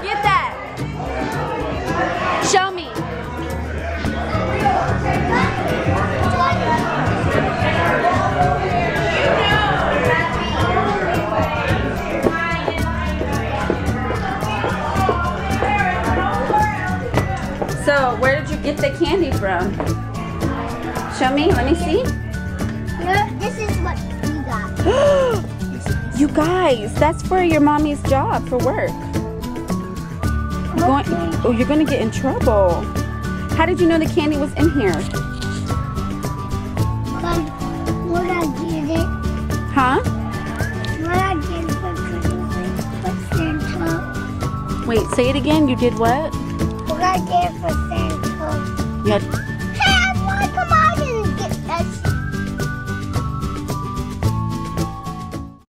get that? Show me. So, where did you get the candy from? Show me, let me see. This is what we got. you guys, that's for your mommy's job for work. You're going, oh, you're gonna get in trouble. How did you know the candy was in here? What I get it, Huh? what I get it for Santa. Wait, say it again. You did what? What I get it for Santa. You had